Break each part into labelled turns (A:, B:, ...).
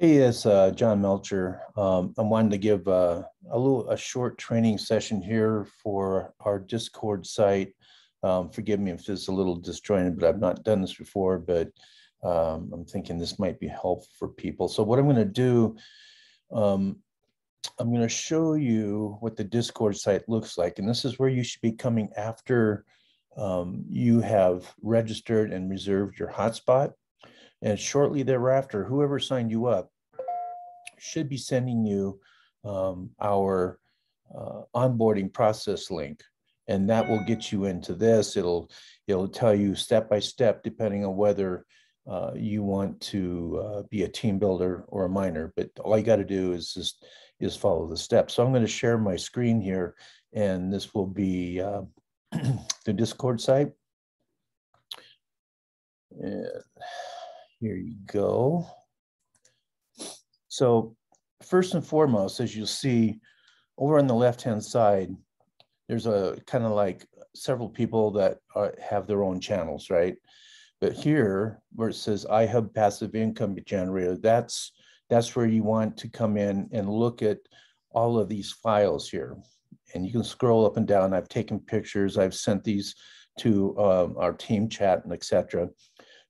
A: Hey, it's uh, John Melcher. Um, I wanted to give uh, a little a short training session here for our Discord site. Um, forgive me if it's a little disjointed, but I've not done this before. But um, I'm thinking this might be helpful for people. So what I'm going to do, um, I'm going to show you what the Discord site looks like, and this is where you should be coming after um, you have registered and reserved your hotspot. And shortly thereafter, whoever signed you up should be sending you um, our uh, onboarding process link. And that will get you into this. It'll, it'll tell you step by step, depending on whether uh, you want to uh, be a team builder or a miner. But all you got to do is just is follow the steps. So I'm going to share my screen here, and this will be uh, the Discord site. And here you go. So first and foremost, as you'll see over on the left-hand side, there's a kind of like several people that are, have their own channels, right? But here, where it says iHub Passive Income Generator, that's that's where you want to come in and look at all of these files here. And you can scroll up and down. I've taken pictures. I've sent these to um, our team chat and etc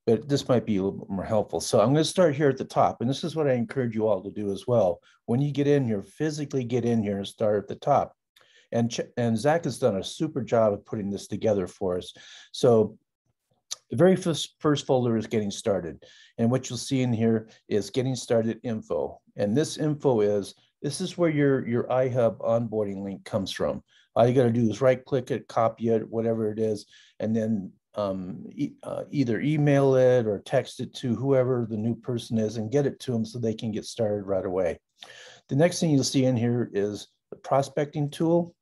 A: but this might be a little bit more helpful. So I'm going to start here at the top, and this is what I encourage you all to do as well. When you get in here, physically get in here and start at the top. And, and Zach has done a super job of putting this together for us. So the very first, first folder is getting started. And what you'll see in here is getting started info. And this info is, this is where your, your iHub onboarding link comes from. All you got to do is right click it, copy it, whatever it is, and then um, e uh, either email it or text it to whoever the new person is and get it to them so they can get started right away. The next thing you'll see in here is the prospecting tool.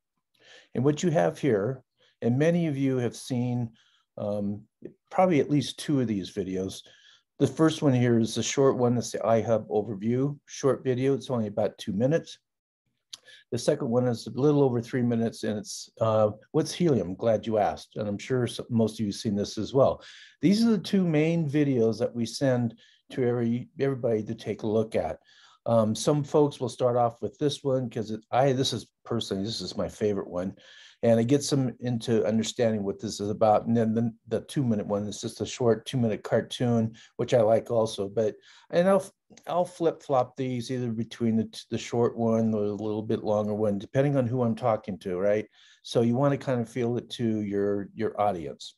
A: And what you have here, and many of you have seen um, probably at least two of these videos. The first one here is the short one. That's the iHub overview short video. It's only about two minutes. The second one is a little over three minutes, and it's uh, what's helium? Glad you asked, and I'm sure most of you have seen this as well. These are the two main videos that we send to every everybody to take a look at. Um, some folks will start off with this one because I this is personally this is my favorite one and it gets them into understanding what this is about. And then the, the two minute one is just a short two minute cartoon, which I like also. But and I'll I'll flip flop these either between the the short one or a little bit longer one, depending on who I'm talking to, right? So you want to kind of feel it to your your audience.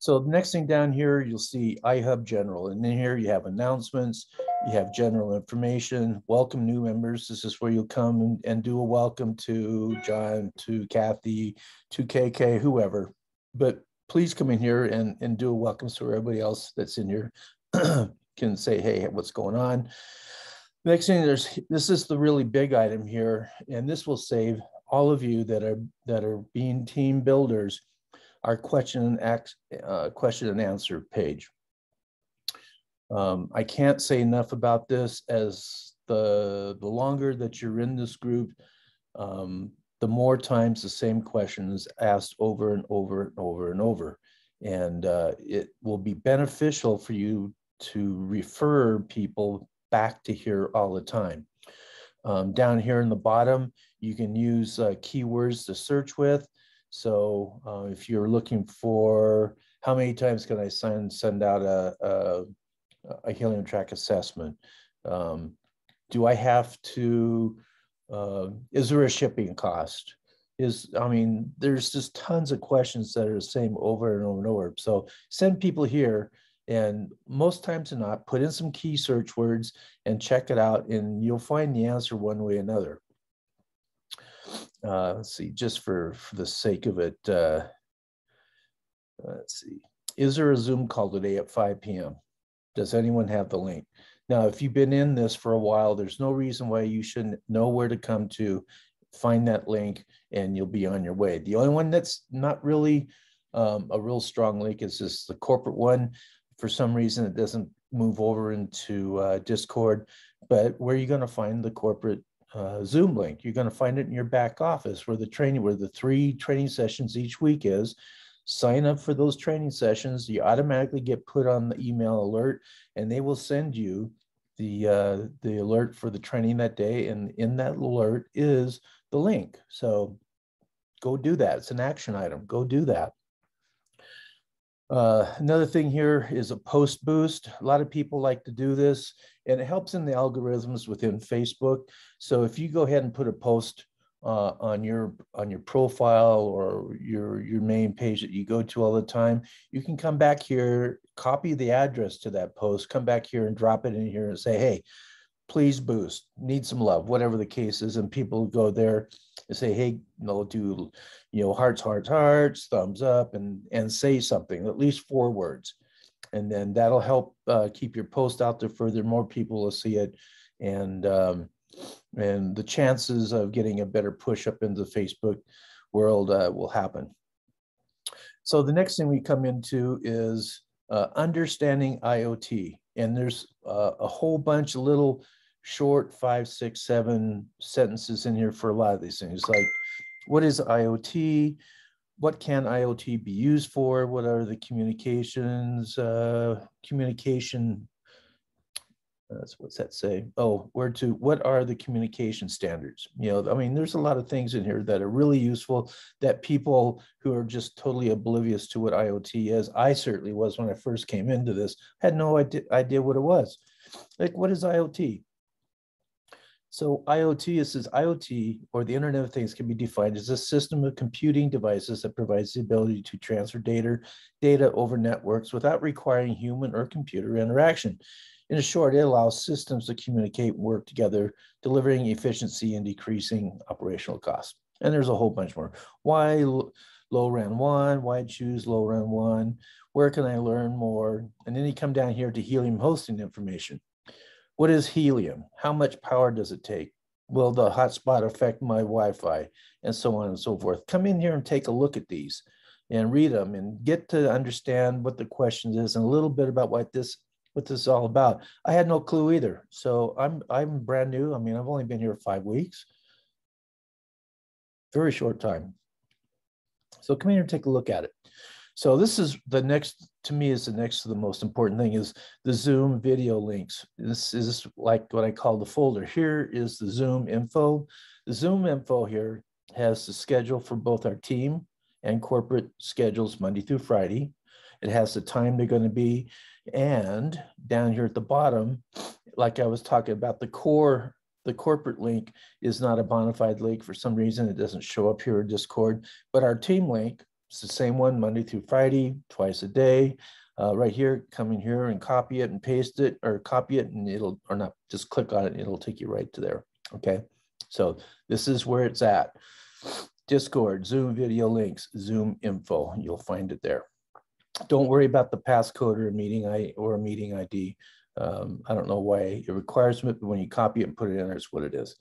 A: So the next thing down here, you'll see iHub General. And in here you have announcements, you have general information, welcome new members. This is where you'll come and, and do a welcome to John, to Kathy, to KK, whoever. But please come in here and, and do a welcome to everybody else that's in here can say, hey, what's going on? Next thing, there's this is the really big item here, and this will save all of you that are that are being team builders our question and, act, uh, question and answer page. Um, I can't say enough about this as the, the longer that you're in this group, um, the more times the same question is asked over and over and over and over. And uh, it will be beneficial for you to refer people back to here all the time. Um, down here in the bottom, you can use uh, keywords to search with. So uh, if you're looking for how many times can I send send out a, a, a helium track assessment? Um, do I have to, uh, is there a shipping cost? Is, I mean, there's just tons of questions that are the same over and over and over. So send people here and most times than not, put in some key search words and check it out and you'll find the answer one way or another uh, let's see, just for, for the sake of it, uh, let's see, is there a Zoom call today at 5 p.m.? Does anyone have the link? Now, if you've been in this for a while, there's no reason why you shouldn't know where to come to, find that link, and you'll be on your way. The only one that's not really um, a real strong link is this the corporate one. For some reason, it doesn't move over into uh, Discord. But where are you going to find the corporate uh, Zoom link. You're going to find it in your back office where the training, where the three training sessions each week is. Sign up for those training sessions. You automatically get put on the email alert, and they will send you the uh, the alert for the training that day, and in that alert is the link. So go do that. It's an action item. Go do that. Uh, another thing here is a post boost. A lot of people like to do this and it helps in the algorithms within Facebook. So if you go ahead and put a post uh, on your on your profile or your your main page that you go to all the time, you can come back here, copy the address to that post, come back here and drop it in here and say, hey, please boost, need some love, whatever the case is. And people go there and say, hey, know, do, you know, hearts, hearts, hearts, thumbs up, and and say something, at least four words. And then that'll help uh, keep your post out there further. More people will see it. And um, and the chances of getting a better push up into the Facebook world uh, will happen. So the next thing we come into is uh, understanding IoT. And there's uh, a whole bunch of little short five, six, seven sentences in here for a lot of these things. Like, what is IoT? What can IoT be used for? What are the communications, uh, communication, that's what's that say? Oh, where to, what are the communication standards? You know, I mean, there's a lot of things in here that are really useful that people who are just totally oblivious to what IoT is. I certainly was when I first came into this, had no idea, idea what it was. Like, what is IoT? So IoT is says IoT or the Internet of Things can be defined as a system of computing devices that provides the ability to transfer data, data over networks without requiring human or computer interaction. In short, it allows systems to communicate and work together, delivering efficiency and decreasing operational costs. And there's a whole bunch more. Why LoRaWAN 1? Why choose LoRaWAN 1? Where can I learn more? And then you come down here to helium hosting information. What is helium? How much power does it take? Will the hotspot affect my Wi-Fi? And so on and so forth. Come in here and take a look at these and read them and get to understand what the question is and a little bit about what this what this is all about. I had no clue either. So I'm I'm brand new. I mean, I've only been here five weeks. Very short time. So come in here and take a look at it. So this is the next, to me, is the next to the most important thing is the Zoom video links. This is like what I call the folder. Here is the Zoom info. The Zoom info here has the schedule for both our team and corporate schedules Monday through Friday. It has the time they're going to be. And down here at the bottom, like I was talking about, the core, the corporate link is not a bona fide link. For some reason, it doesn't show up here in Discord. But our team link it's the same one Monday through Friday, twice a day. Uh, right here, come in here and copy it and paste it or copy it and it'll, or not, just click on it. It'll take you right to there. Okay. So this is where it's at. Discord, Zoom video links, Zoom info. You'll find it there. Don't worry about the passcode or a meeting I or meeting ID. Um, I don't know why it requires it, but when you copy it and put it in there, it's what it is.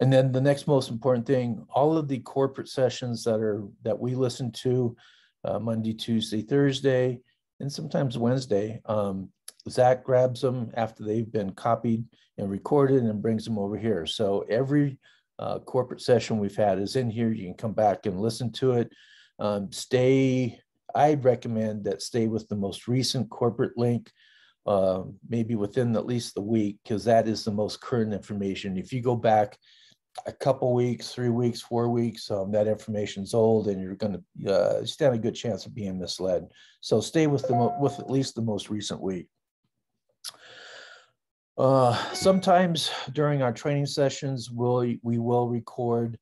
A: And then the next most important thing, all of the corporate sessions that are that we listen to uh, Monday, Tuesday, Thursday, and sometimes Wednesday, um, Zach grabs them after they've been copied and recorded and brings them over here. So every uh, corporate session we've had is in here. You can come back and listen to it. Um, stay, I'd recommend that stay with the most recent corporate link, uh, maybe within at least the week, because that is the most current information. If you go back a couple weeks, three weeks, four weeks, um, that information's old, and you're going to uh, stand a good chance of being misled. So stay with the with at least the most recent week. Uh, sometimes during our training sessions, we'll, we will record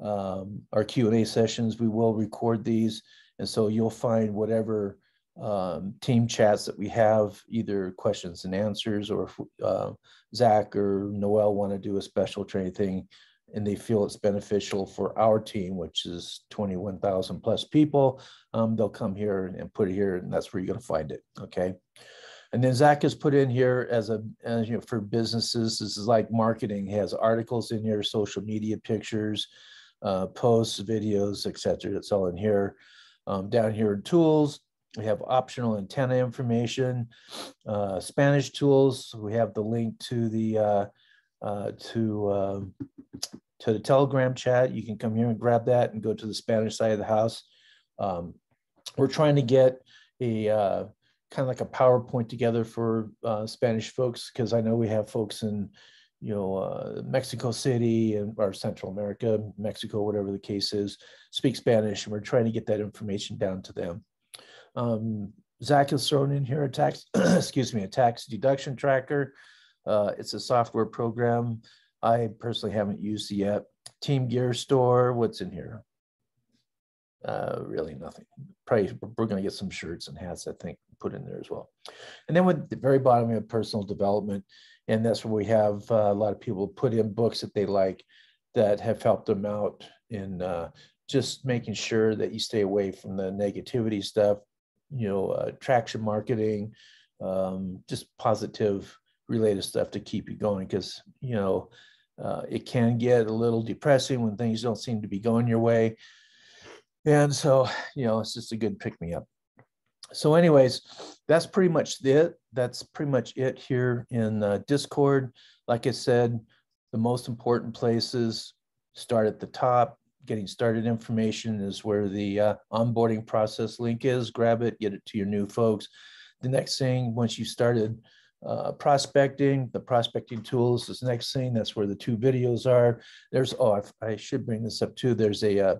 A: um, our Q&A sessions. We will record these. And so you'll find whatever um, team chats that we have, either questions and answers, or if uh, Zach or Noel want to do a special training thing, and they feel it's beneficial for our team, which is 21,000 plus people, um, they'll come here and put it here, and that's where you're going to find it. Okay. And then Zach has put in here as a, as, you know, for businesses, this is like marketing, he has articles in here, social media pictures, uh, posts, videos, etc. It's all in here. Um, down here, in tools, we have optional antenna information, uh, Spanish tools. We have the link to the uh, uh, to um, to the Telegram chat. You can come here and grab that and go to the Spanish side of the house. Um, we're trying to get a uh, kind of like a PowerPoint together for uh, Spanish folks because I know we have folks in, you know, uh, Mexico City and or Central America, Mexico, whatever the case is, speak Spanish, and we're trying to get that information down to them. Um, Zach has thrown in here a tax, excuse me, a tax deduction tracker. Uh, it's a software program. I personally haven't used it yet. Team Gear Store, what's in here? Uh, really nothing. Probably we're going to get some shirts and hats, I think, put in there as well. And then with the very bottom, we have personal development. And that's where we have uh, a lot of people put in books that they like that have helped them out in uh, just making sure that you stay away from the negativity stuff, you know, uh, traction marketing, um, just positive related stuff to keep you going because, you know, uh, it can get a little depressing when things don't seem to be going your way. And so, you know, it's just a good pick me up. So, anyways, that's pretty much it. That's pretty much it here in uh, Discord. Like I said, the most important places start at the top. Getting started information is where the uh, onboarding process link is. Grab it, get it to your new folks. The next thing, once you started uh, prospecting, the prospecting tools is next thing. That's where the two videos are. There's, oh, I, I should bring this up too. There's a, uh,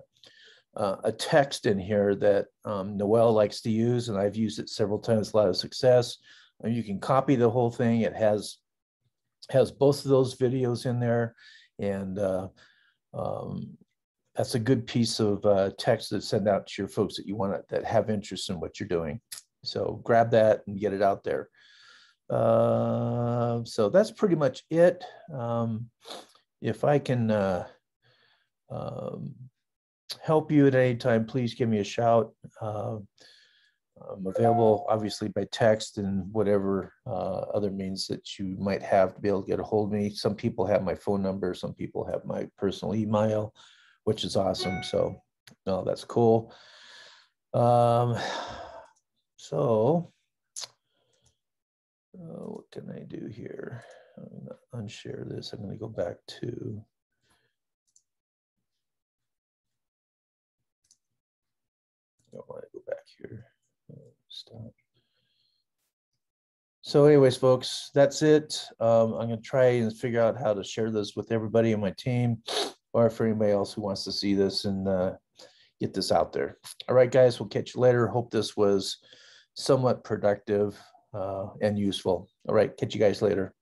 A: uh, a text in here that um, Noel likes to use, and I've used it several times, a lot of success. And you can copy the whole thing. It has has both of those videos in there, and uh, um, that's a good piece of uh, text to send out to your folks that you want to, that have interest in what you're doing. So grab that and get it out there. Uh, so that's pretty much it. Um, if I can uh, um, help you at any time, please give me a shout. Uh, I'm available obviously by text and whatever uh, other means that you might have to be able to get a hold of me. Some people have my phone number, some people have my personal email, which is awesome. So, no, that's cool. Um, so, can I do here? I'm going to unshare this. I'm going to go back to don't want to go back here. Stop. So anyways, folks, that's it. Um, I'm going to try and figure out how to share this with everybody in my team or for anybody else who wants to see this and uh, get this out there. All right, guys, we'll catch you later. Hope this was somewhat productive uh, and useful. All right, catch you guys later.